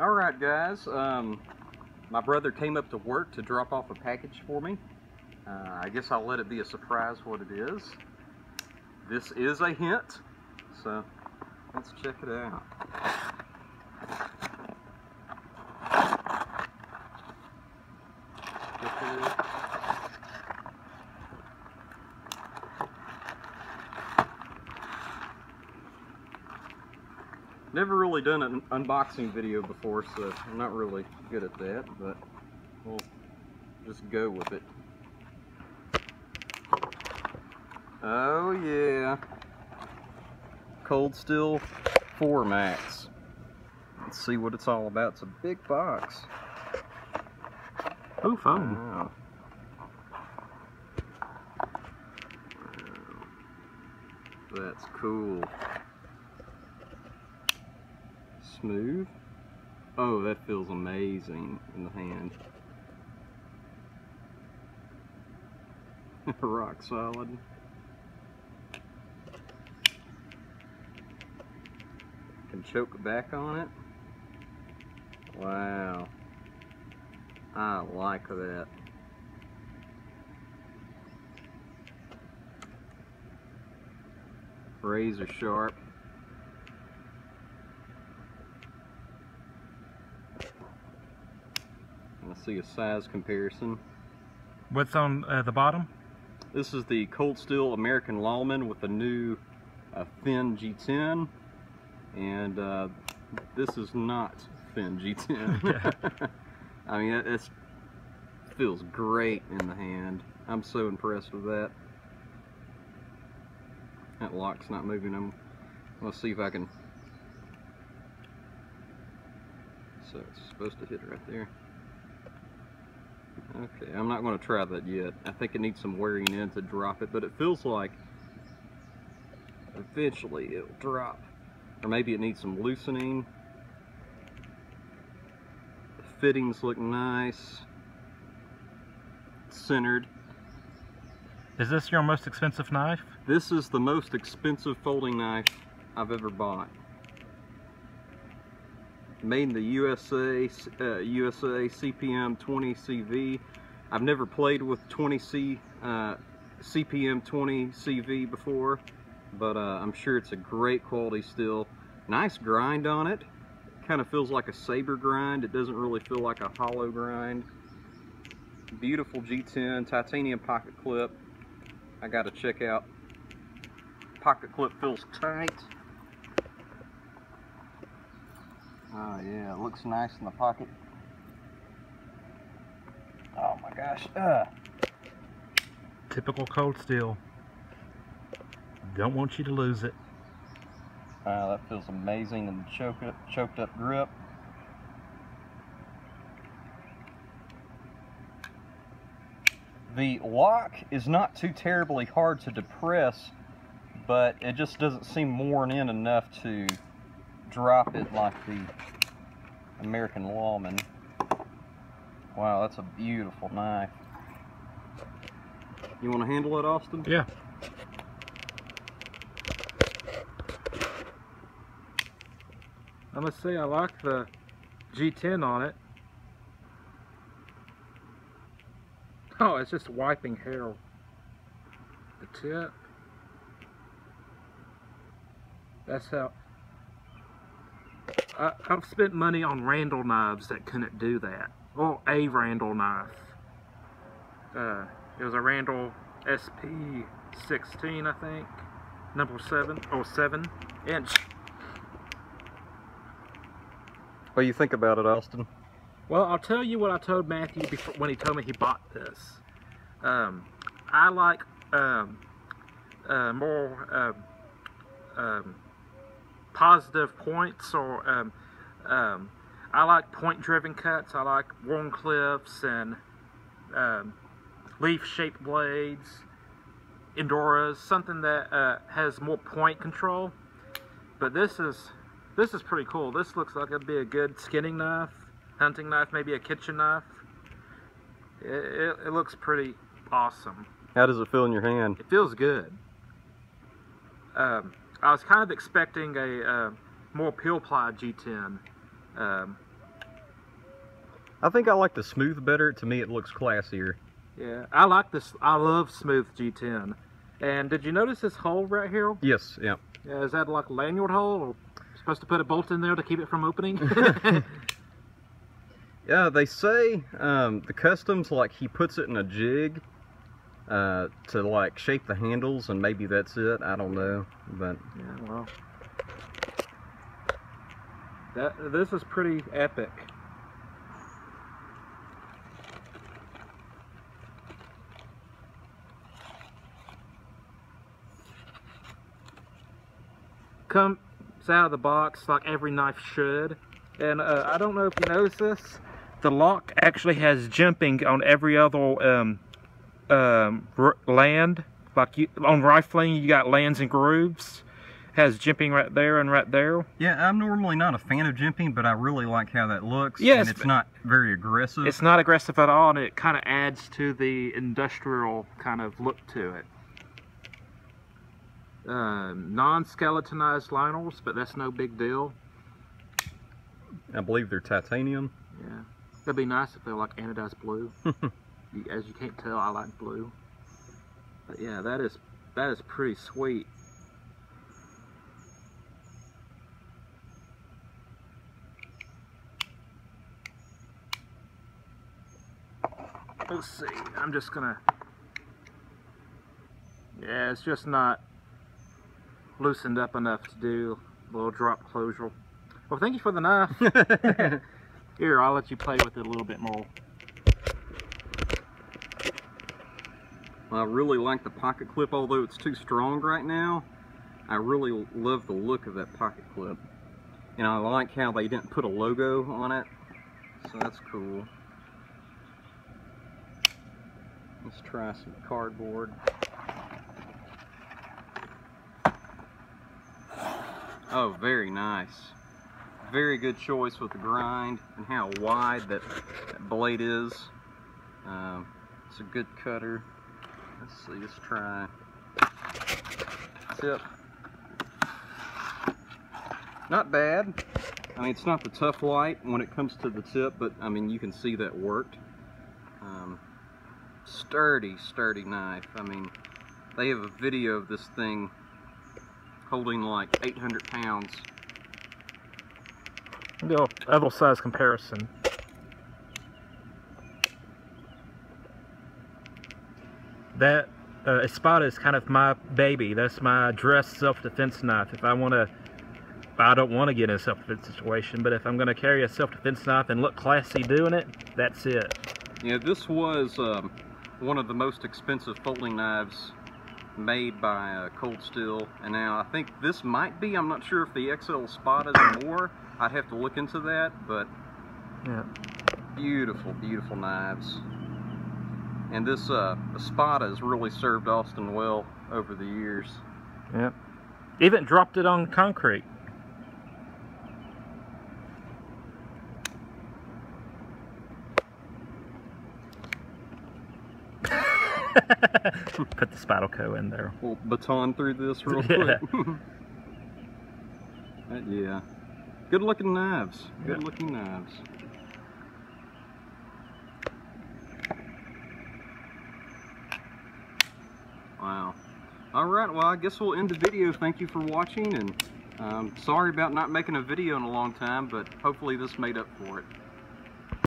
All right, guys. Um, my brother came up to work to drop off a package for me. Uh, I guess I'll let it be a surprise what it is. This is a hint, so let's check it out. Never really done an unboxing video before, so I'm not really good at that, but we'll just go with it. Oh yeah. Cold Steel 4 Max. Let's see what it's all about. It's a big box. Oh. Wow. That's cool. Smooth. Oh, that feels amazing in the hand. Rock solid. Can choke back on it. Wow. I like that. Razor sharp. I see a size comparison. What's on uh, the bottom? This is the Cold Steel American Lawman with the new uh, Thin G10. And uh, this is not Thin G10. I mean, it it's, feels great in the hand. I'm so impressed with that. That lock's not moving. I'm, let's see if I can. So it's supposed to hit right there. Okay, I'm not going to try that yet. I think it needs some wearing in to drop it, but it feels like eventually it'll drop. Or maybe it needs some loosening. The fittings look nice. Centered. Is this your most expensive knife? This is the most expensive folding knife I've ever bought. Made in the USA, uh, USA CPM 20 CV. I've never played with 20C, uh, CPM 20 CV before, but uh, I'm sure it's a great quality steel. Nice grind on it. Kind of feels like a saber grind. It doesn't really feel like a hollow grind. Beautiful G10 titanium pocket clip. I got to check out. Pocket clip feels tight. Oh yeah, it looks nice in the pocket. Oh my gosh. Uh. Typical cold steel. Don't want you to lose it. Uh, that feels amazing in the choke up, choked up grip. The lock is not too terribly hard to depress, but it just doesn't seem worn in enough to drop it like the American Lawman. Wow, that's a beautiful knife. You want to handle it, Austin? Yeah. I must say I like the G10 on it. Oh, it's just wiping hair. The tip. That's how. I, I've spent money on Randall knives that couldn't do that. Well, a Randall knife. Uh, it was a Randall SP16, I think. Number 7, or 7 inch. What do you think about it, Austin? Well, I'll tell you what I told Matthew before, when he told me he bought this. Um, I like um, uh, more uh, um, positive points, or um, um, I like point-driven cuts. I like Wharncliffes and um, leaf-shaped blades, Endoras, something that uh, has more point control. But this is this is pretty cool. This looks like it'd be a good skinning knife, hunting knife, maybe a kitchen knife. It, it, it looks pretty awesome. How does it feel in your hand? It feels good. Um, I was kind of expecting a uh, more peel ply G10, um, I think I like the smooth better. To me, it looks classier. Yeah, I like this. I love smooth G10. And did you notice this hole right here? Yes, yeah. Yeah, is that like a lanyard hole? Or supposed to put a bolt in there to keep it from opening? yeah, they say um, the customs, like he puts it in a jig uh, to like shape the handles and maybe that's it. I don't know, but... Yeah, well... That, this is pretty epic. comes out of the box like every knife should. And uh, I don't know if you notice this, the lock actually has jimping on every other um, um, land. Like you, on rifling, you got lands and grooves. Has jimping right there and right there. Yeah, I'm normally not a fan of jimping, but I really like how that looks. Yes, and it's not very aggressive. It's not aggressive at all, and it kind of adds to the industrial kind of look to it uh, non-skeletonized liners, but that's no big deal. I believe they're titanium. Yeah, that'd be nice if they're like anodized blue. As you can't tell, I like blue. But yeah, that is that is pretty sweet. Let's see. I'm just gonna. Yeah, it's just not loosened up enough to do a little drop closure. Well, thank you for the knife. Here, I'll let you play with it a little bit more. I really like the pocket clip, although it's too strong right now. I really love the look of that pocket clip. And I like how they didn't put a logo on it. So that's cool. Let's try some cardboard. Oh, very nice. Very good choice with the grind and how wide that, that blade is. Um, it's a good cutter. Let's see, let's try tip. Not bad. I mean, it's not the Tuff Lite when it comes to the tip, but I mean, you can see that worked. Um, sturdy, sturdy knife. I mean, they have a video of this thing holding like 800 pounds. Go other size comparison. That uh, Espada is kind of my baby. That's my dress self-defense knife. If I want to, I don't want to get in a self-defense situation, but if I'm going to carry a self-defense knife and look classy doing it, that's it. Yeah, this was um, one of the most expensive folding knives made by uh, Cold Steel. And now I think this might be, I'm not sure if the XL Spot is more. I'd have to look into that, but yeah. beautiful, beautiful knives. And this uh, Espada has really served Austin well over the years. Yep. Even dropped it on concrete. Put the Spatelco in there. We'll baton through this real quick. uh, yeah. Good looking knives. Good yeah. looking knives. Wow. Alright, well I guess we'll end the video. Thank you for watching and um, sorry about not making a video in a long time, but hopefully this made up for it.